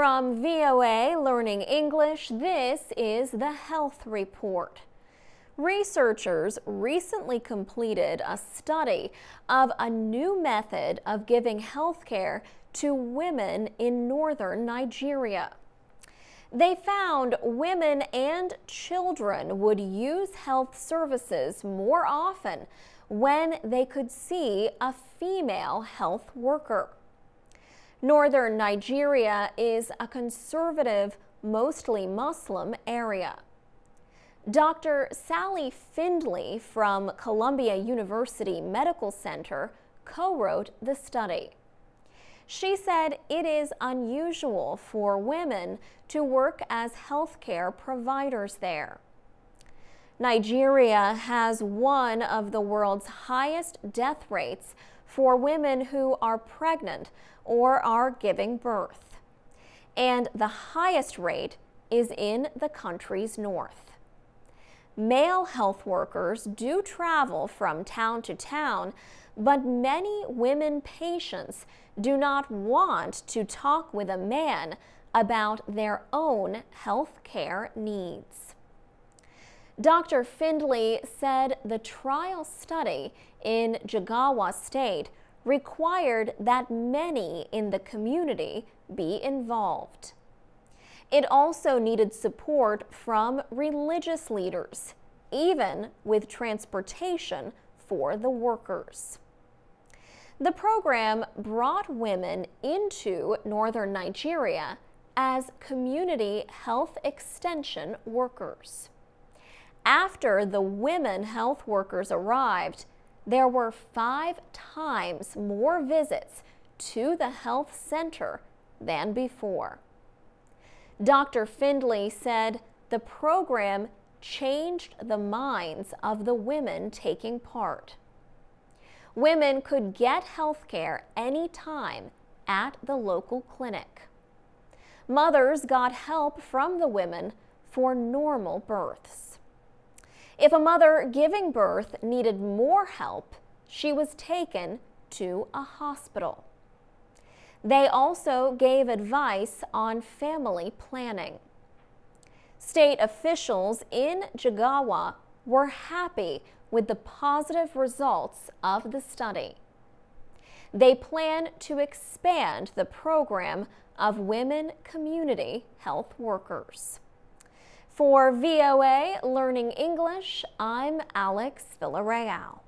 From VOA Learning English, this is the Health Report. Researchers recently completed a study of a new method of giving health care to women in northern Nigeria. They found women and children would use health services more often when they could see a female health worker. Northern Nigeria is a conservative, mostly Muslim area. Dr. Sally Findley from Columbia University Medical Center co-wrote the study. She said it is unusual for women to work as healthcare providers there. Nigeria has one of the world's highest death rates for women who are pregnant or are giving birth. And the highest rate is in the country's north. Male health workers do travel from town to town, but many women patients do not want to talk with a man about their own health care needs. Dr. Findley said the trial study in Jigawa State required that many in the community be involved. It also needed support from religious leaders, even with transportation for the workers. The program brought women into northern Nigeria as community health extension workers. After the women health workers arrived, there were five times more visits to the health center than before. Dr. Findley said the program changed the minds of the women taking part. Women could get health care anytime at the local clinic. Mothers got help from the women for normal births. If a mother giving birth needed more help, she was taken to a hospital. They also gave advice on family planning. State officials in Jigawa were happy with the positive results of the study. They plan to expand the program of women community health workers. For VOA Learning English, I'm Alex Villarreal.